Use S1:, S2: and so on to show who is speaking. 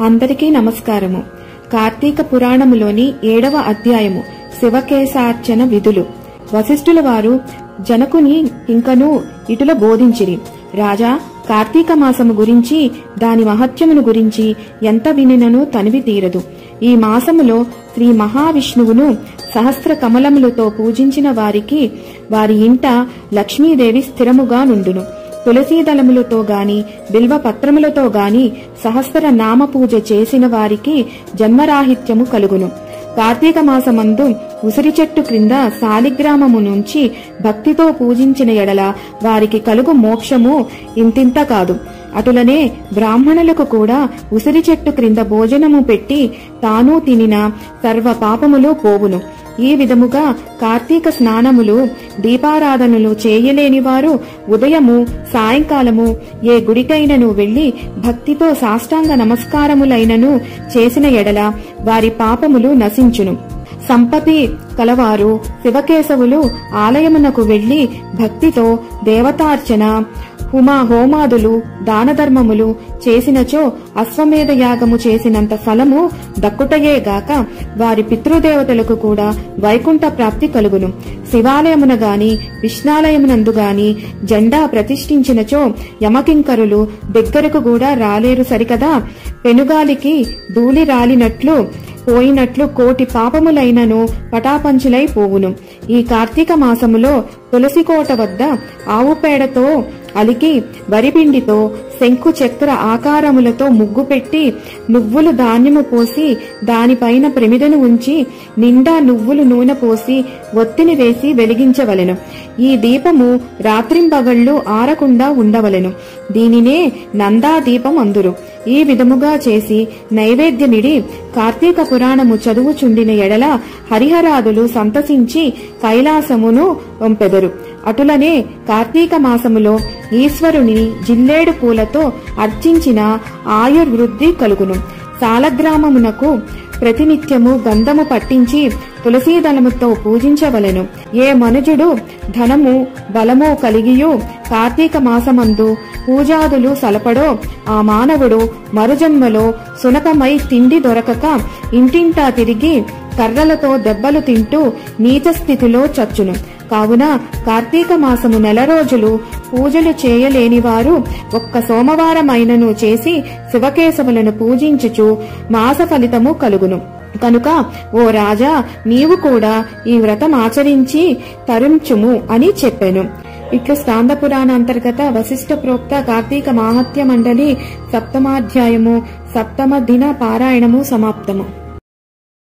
S1: అందరికీ నమస్కారము. కార్తీక పురాణములోని ఏడవ అధ్యాయము శివకేశార్చన విధులు. వశిష్ఠుల వారు జనకుని ఇంకను ఇటుల బోధించిరి. రాజా కార్తీక మాసము గురించి దాని మహత్యమును గురించి ఎంత వినినను తనివి తీరదు. ఈ మాసములో శ్రీ మహావిష్ణువును సహస్ర కమలములతో పూజించిన వారికి వారి ఇంట లక్ష్మీదేవి స్థిరముగా నుండును. తులసీదళములతో గాని బిల్వ పత్రములతో గాని సహస్ర నామ పూజ చేసిన వారికి జన్మరాహిత్యము కలుగును. కార్తీక మాసమందు ఉసిరి చెట్టు క్రింద శాలిగ్రామము నుంచి భక్తితో పూజించిన ఎడల వారికి కలుగు మోక్షము ఇంతింత కాదు. అటులనే బ్రాహ్మణులకు కూడా ఉసిరి చెట్టు క్రింద భోజనము పెట్టి తాను తినిన సర్వ పాపములు పోవును. ఈ విధముగా కార్తీక స్నానములు దీపారాధనలు చేయలేని వారు ఉదయము సాయంకాలము ఏ గుడికైనను వెళ్ళి భక్తితో సాష్టాంగ నమస్కారములైనను చేసిన ఎడల వారి పాపములు నశించును. సంపతి కలవారు శివకేశవులు ఆలయమునకు వెళ్ళి భక్తితో దేవతార్చన హుమా హోమాదులు దానధర్మములు చేసినచో అశ్వమేధ యాగము చేసినంత ఫలము దక్కుటయేగాక వారి పితృదేవతలకు కూడా వైకుంఠ ప్రాప్తి కలుగును. శివాలయమున గాని విష్ణాలయమునందు గాని జెండా ప్రతిష్ఠించినచో యమకింకరులు దగ్గరకు కూడా రాలేరు సరికదా? పెనుగాలికి ధూళి రాలినట్లు పోయినట్లు కోటి పాపములైనను పటాపంచులై పోవును. ఈ కార్తీక మాసములో తులసికోట వద్ద ఆవు పేడతో అలికి వరిపిండితో శంకు చక్ర ఆకారములతో ముగ్గు పెట్టి నువ్వులు ధాన్యము పోసి దానిపైన ప్రమిదను ఉంచి నిండా నువ్వులు నూనె పోసి ఒత్తిని వేసి వెలిగించవలెను. ఈ దీపము రాత్రింబగళ్ళు ఆరకుండా ఉండవలెను. దీనినే నందా దీపం అందురు. ఈ విధముగా చేసి నైవేద్యమిడి కార్తీక పురాణము చదువుచుండిన ఎడల హరిహరాదులు సంతసించి కైలాసమును వంపెదరు అటులనే కార్తీక మాసములో ఈశ్వరుని జిల్లేడు పూలతో అర్చించిన ఆయుర్వృద్ధి కలుగును. సాలగ్రామమునకు ప్రతినిత్యము గంధము పట్టించి తులసీదళముతో పూజించవలెను. ఏ మనుజుడు ధనము బలము కలిగియు కార్తీక మాసమందు పూజాదులు సలపడో ఆ మానవుడు మరుజన్మలో సునకమై తిండి దొరకక ఇంటింటా తిరిగి కర్రలతో దెబ్బలు తింటూ నీచ స్థితిలో చచ్చును. కావున కార్తీక మాసము నెల రోజులు పూజలు చేయలేని వారు ఒక్క సోమవారమైనను చేసి శివకేశవులను పూజించుచు మాస ఫలితము కలుగును. కనుక ఓ రాజా నీవు కూడా ఈ వ్రతం ఆచరించి తరించుము అని చెప్పాను. ఇట్లు స్కాంద పురాణ అంతర్గత వశిష్ఠ ప్రోక్త కార్తీక మాహత్య మండలి సప్తమాధ్యాయము సప్తమ దిన పారాయణము సమాప్తము.